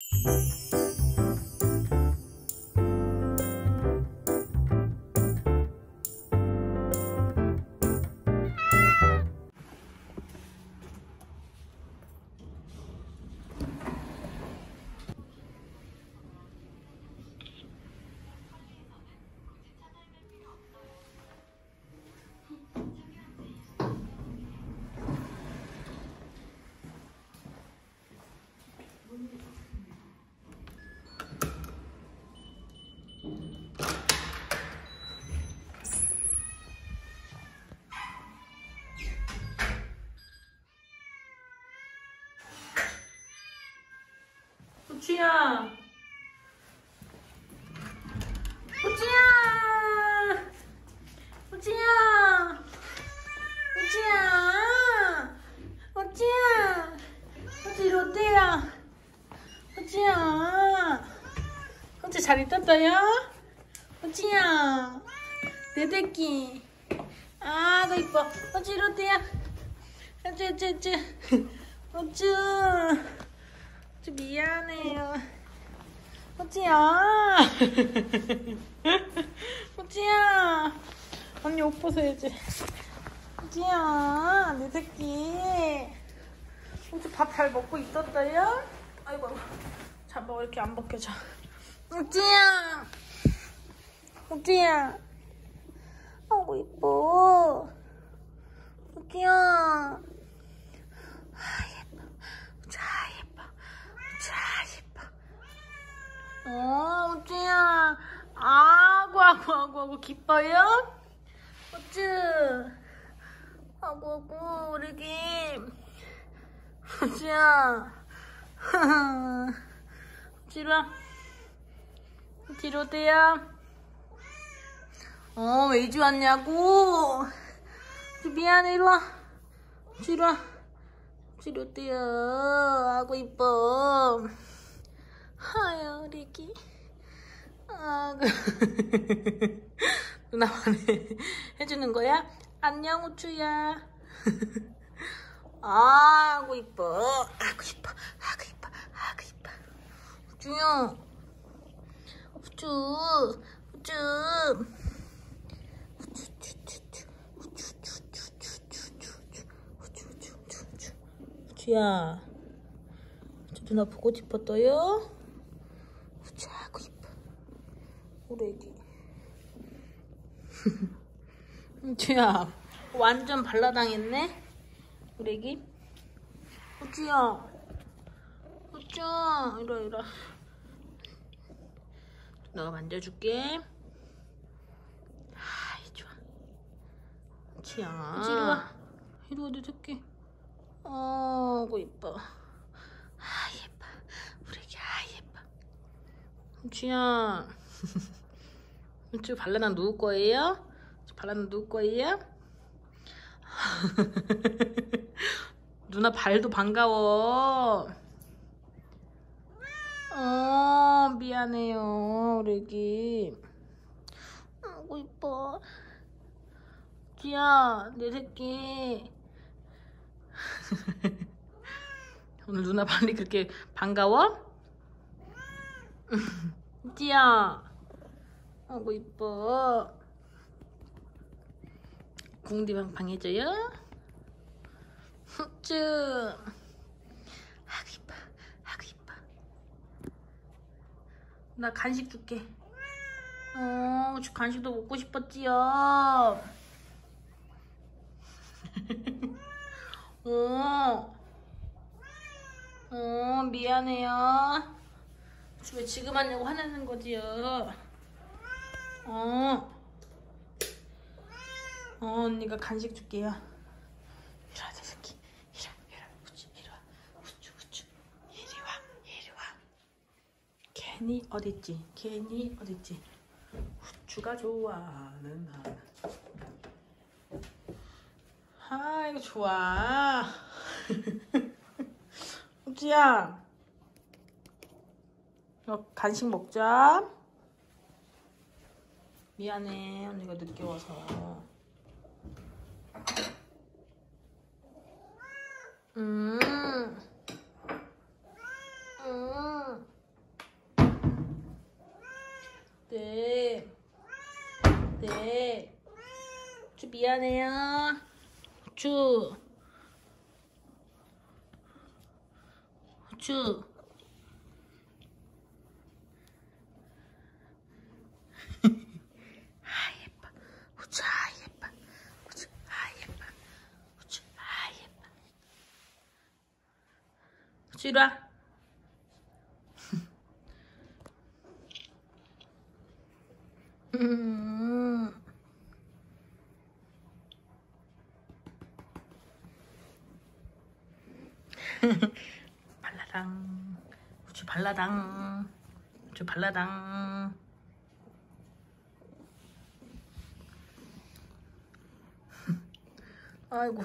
Música 우치야. 우치야. 우치야. 우치야. 우치야. 우치 롯데야. 우치야. 우치 잘 있었어요? 우치야. 내 새끼. 아, 너 이뻐. 우치 롯데야. 우치, 우치, 우치. 우치. 좀 미안해요. 호지야. 호지야. 언니 옷 벗어야지. 호지야. 내 새끼. 호지 밥잘 먹고 있었어요? 아이고, 잠바 왜 이렇게 안 벗겨져. 호지야. 호지야. 아이고, 이뻐. 호지야. 자, 예뻐. 자, 예뻐. 어, 우주야. 아구, 아구, 아구, 아구, 기뻐요? 우주. 아구, 아구, 우리 김. 우주야. 우주라. 뒤로 돼요? 어, 왜 이주 왔냐고? 미안해, 이리 와. 뒤로 와. 지루띠야 아고 이뻐 하여 우리 애기 아고 누나만에 해주는 거야? 안녕 우추야 아고 이뻐 아고 이뻐 아고 이뻐 아고 이뻐 우추야 우추 우주야 저 누나 보고 싶었어요? 우주 아고 이뻐 우리 애기 우주야 완전 발라당했네? 우리 애기? 우주야. 우주 이리 이리 너가 만져줄게. 아이 좋아. 우주 이리 와. 이리 와 내 새끼. 어구 이뻐. 아 예뻐. 우리 애기 아 예뻐. 우주야 우주 발라나 누울 거예요? 발라나 누울 거예요? 누나 발도 반가워 어 미안해요 우리 애기. 아구 이뻐. 우주야 내 새끼. 오늘 누나 발이 그렇게 반가워? 띠야. 아고 이뻐. 궁디방 방해줘요? 이뻐 아고 이뻐 나 간식 줄게 어 간식도 먹고 싶었지요 어. 어, 미안해요. 왜 지금 하냐고 화내는 거지요. 어. 어, 언니가 간식 줄게요. 이리 와, 내 새끼. 이리 와, 이리 와. 우쭈, 이리 와. 우쭈, 우쭈. 이리 와, 이리 와. 괜히 어딨지? 괜히 어딨지? 우쭈가 좋아하는 날. 아이고 좋아 우지야 이거 간식 먹자 미안해 언니가 늦게 와서 음. 음. 네. 네. 우쭈 미안해요. 우쭈. 우쭈. 아 예뻐. 우쭈 아 예뻐. 아 예뻐. 아 예뻐. 우쭈 이리 와. 음. 발라당. 우주 발라당. 우주 발라당. 아이고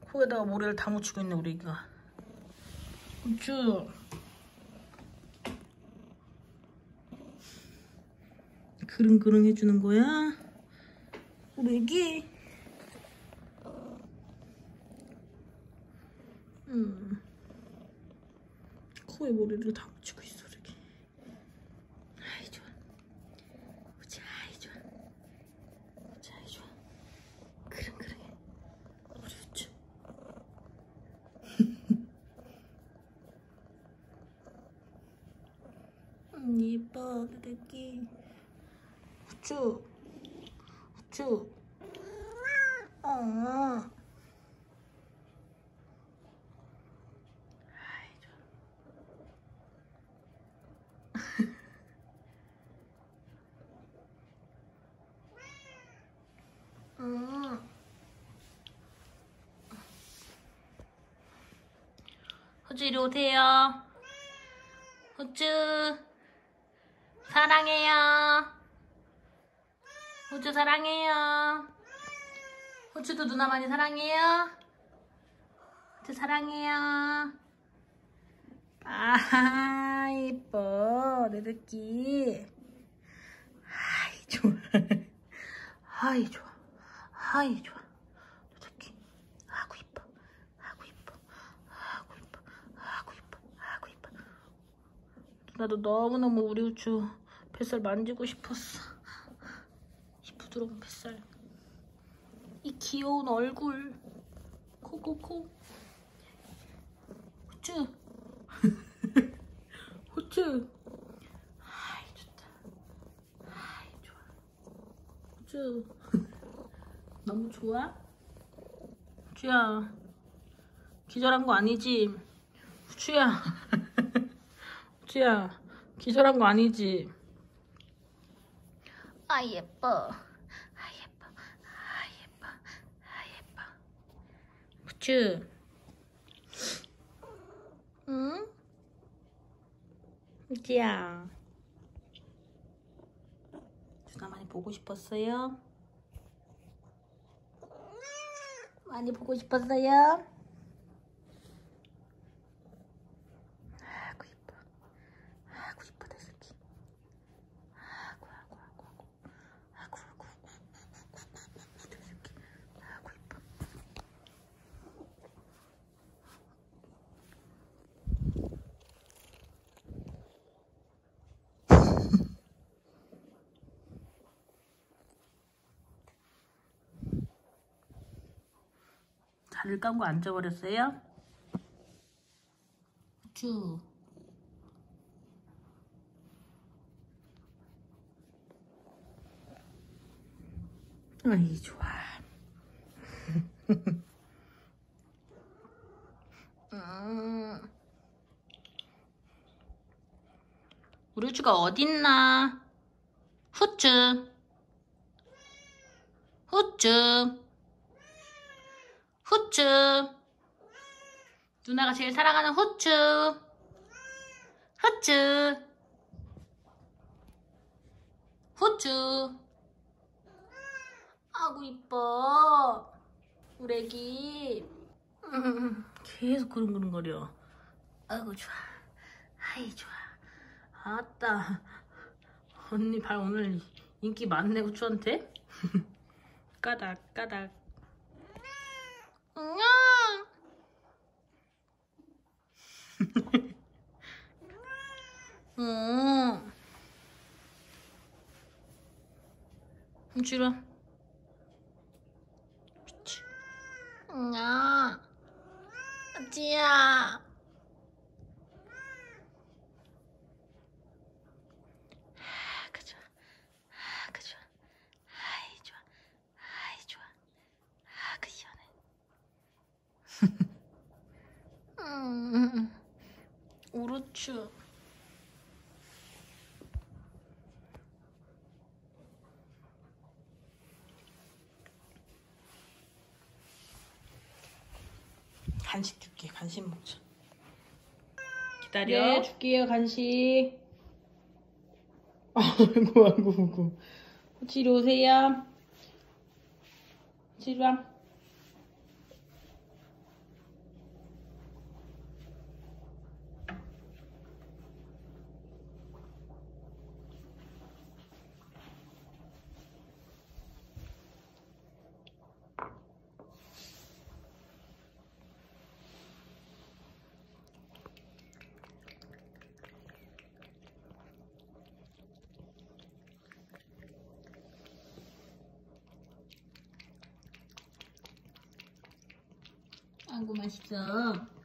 코에다가 모래를 다 묻히고 있네 우리 애기가. 우주 그릉그릉 해주는 거야? 우리 애기. 음. 코에 머리를 다 묻히고 있어 이렇게. 아이 좋아. 우지 좋아. 우지 좋아. 그릉그릉해 우리 우쭈 음 예뻐 애기. 우쭈 우쭈 어 아이 좋아 음. 호주 이리 오세요. 호주 사랑해요. 호주 사랑해요. 호주도 누나 많이 사랑해요. 호주 사랑해요. 아 이뻐 내 새끼. 아이 좋아. 아이 좋아. 아이 좋아. 내 새끼. 아구 이뻐. 아구 이뻐. 아구 이뻐. 아구 이뻐. 아구 이뻐. 나도 너무너무 우리 우주 뱃살 만지고 싶었어. 이 부드러운 뱃살. 이 귀여운 얼굴. 코코코. 우주. 우주. 아이 좋다. 아이 좋아. 우주. 너무 좋아? 우주야. 기절한 거 아니지? 우주야. 우주야. 기절한 거 아니지? 아 예뻐. 아 예뻐. 아 예뻐. 아 예뻐. 우주. 응? 우주야. 누나 많이 보고 싶었어요? 많이 보고 싶었어요? 아구 이뻐. 아구 이뻐 내 새끼. 아구 아구 아구 아구. 아구 아구 아구 아구 내 새끼. 아구 이뻐. 자를 감고 앉아버렸어요? 쭉. 아이 좋아. 음. 우리 우주가 어딨나? 후쭈. 후쭈. 후추. 누나가 제일 사랑하는 후추. 후추. 후추. 아구 이뻐. 우리 애기. 음, 계속 그릉그릉거려. 아이고 좋아. 아이 좋아. 아따. 언니 발 오늘 인기 많네 후추한테. 까닥 까닥. 응. 응. 주라. 그치. 응. 아지야. 우르추. 간식 줄게. 간식 먹자. 기다려. 네, 줄게요, 간식. 아이고, 아이고, 아이고. 치러 오세요. 치러 와. 아이고 맛있어.